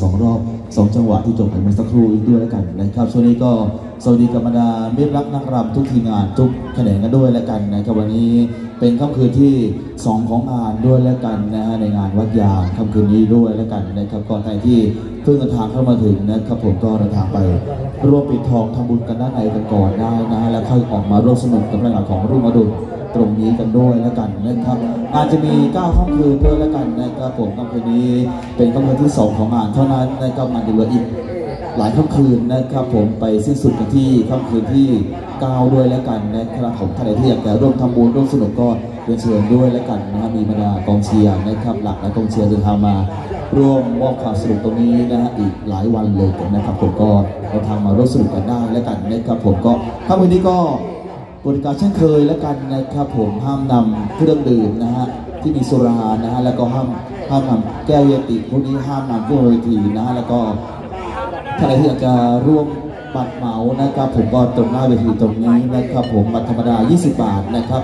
สองรอบสองจังหวะที่จบไปเมื่อสักครู่อีกด้วยแล้วกันนะครับช่วงนี้ก็สวัสดีกับบรรดาเมตรักนักรำทุกทีงานทุกแขนงกันด้วยแล้วกันนะครับวันนี้เป็นค่ำคืนที่สองของงานด้วยแล้วกันนะฮะในงานวัดยางค่ำคืนนี้ด้วยแล้วกันนะครับก่อนใครที่เพิ่งเดินทางเข้ามาถึงนะครับผมก็เดินทางไปร่วมปิดทองทำบุญกันด้านในกันก่อนได้นะฮะแล้วค่อยออกมาร่วมสนุกกับรายการของรุ่งอดุล ตรงนี้กันด้วยแล้วกันนะครับ อาจจะมี9ค่ำคืนด้วยแล้วกันนะครับผมค่ำคืนนี้เป็นค่ำคืนที่ 2 ของงานเท่านั้นนะครับมันจะเหลืออีกหลายค่ำคืนนะครับผมไปสิ้นสุดกันที่ค่ำคืนที่9ด้วยแล้วกันนะครับผมท่านใดที่อยากจะร่วมทำบุญร่วมสนุกก็เรียนเชิญด้วยแล้วกันนะครับมีบรรดากองเชียร์นะครับ หลักและกองเชียร์เดินทางมาร่วมมอบความสนุกตรงนี้นะฮะอีกหลายวันเลยนนะครับผมก็เดินทางมาร่วมสนุกกันได้แล้วกันนะครับผมก็ค่ำคืนนี้ก็ บริการเช่นเคยแล้วกันนะครับผมห้ามนำเครื่องดื่มนะฮะที่มีสุรานะฮะแล้วก็ห้ามห้ามนำแก้วเยติพวกนี้ห้ามนำพวกเวทีนะฮะแล้วก็ถ้าใครที่อยากจะร่วมบัตรเหมานะครับผมก็ตรงหน้าเวทีตรงนี้นะครับผมบัตรธรรมดา 20 บาทนะครับ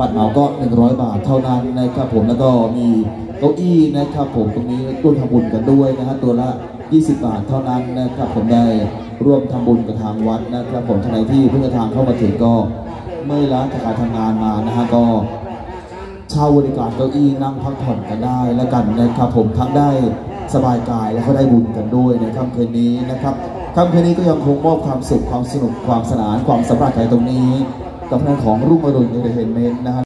บัตรเหมาก็ 100 บาทเท่านั้นนะครับผมแล้วก็มีเก้าอี้นะครับผมตรงนี้ร่วมทำบุญกันด้วยนะฮะตัวละ 20 บาทเท่านั้นนะครับผมได้ร่วมทำบุญกับทางวัดนะครับผมท่านใดที่เพิ่งทางเข้ามาถึงก็ เมื่อยล้าจากการทำงานมานะฮะก็เช่าบริการเก้าอี้นั่งพักผ่อนกันได้แล้วกันนะครับผมทั้งได้สบายกายและก็ได้บุญกันด้วยในค่ำคืนนี้นะครับค่ำคืนนี้ก็ยังคงมอบความสุขความสนุกความสนานความสำราญใจตรงนี้กับงานของรุ่งอรุณเอนเดเทนเมนต์นะฮะ